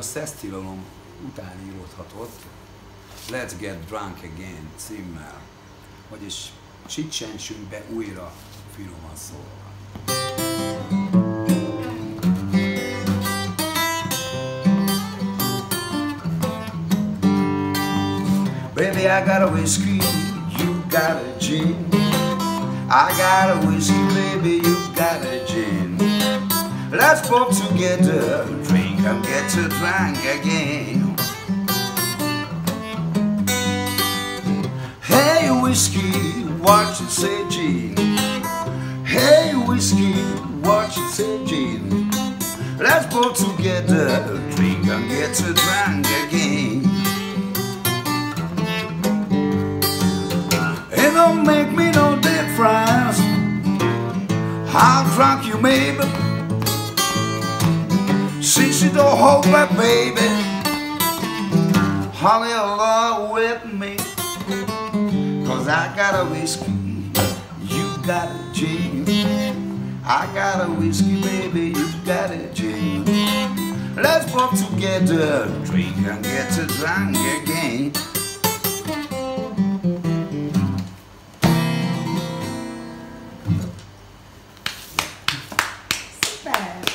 A után íródhatott Let's Get Drunk Again címmel, vagyis csicsentsünk be újra finoman szólva. Baby, I got a whiskey, you got a gin. I got a whiskey, baby, you got a gin. Let's both together drink and get to drunk again. Hey, whiskey, what you say, gin? Hey, whiskey, what you say, gin? Let's both together drink and get to drunk again. It don't make me no difference how drunk you may be. Since you don't hold back, baby, holly along with me. Cause I got a whiskey, you got a gin. I got a whiskey, baby, you got a gin. Let's walk together, drink and get drunk again.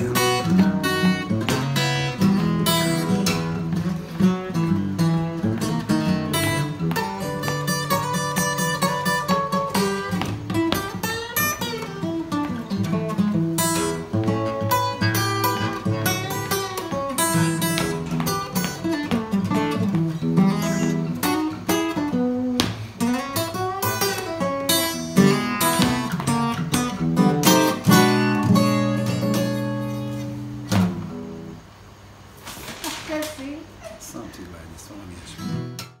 Man. Köszi! Something like this, valami ilyesmi.